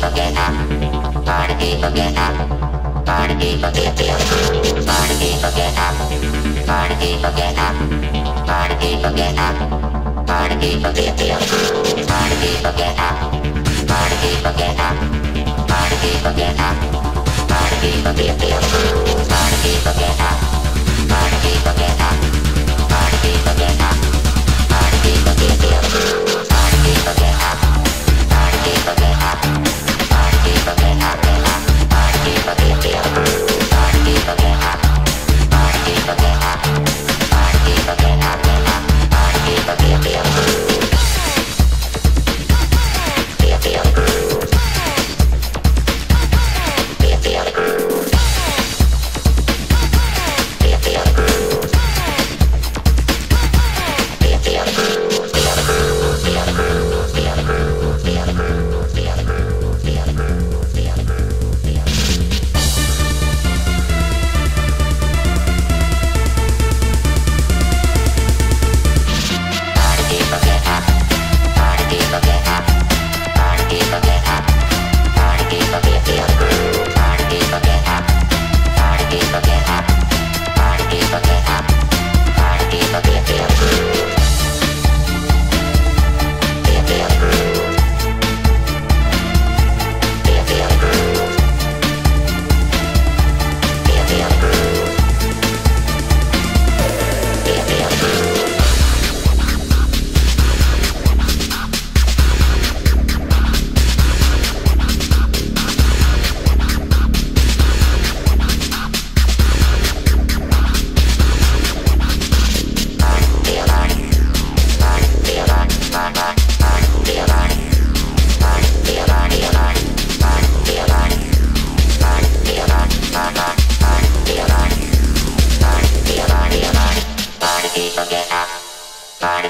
Party, forget that.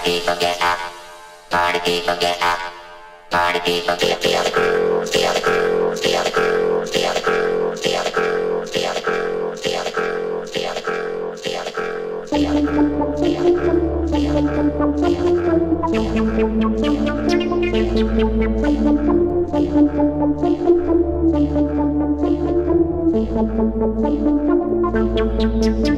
people get up. Party people get up. Party people get feel the groove, feel the groove, feel the groove, feel the groove, feel the groove, feel the groove, feel the groove, feel the groove, feel the groove, feel the groove, feel the groove, feel the groove, feel the groove, feel the groove, feel the groove. Thank you.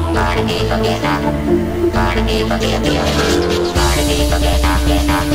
Party, forget that. Party, forget that. Party, forget that.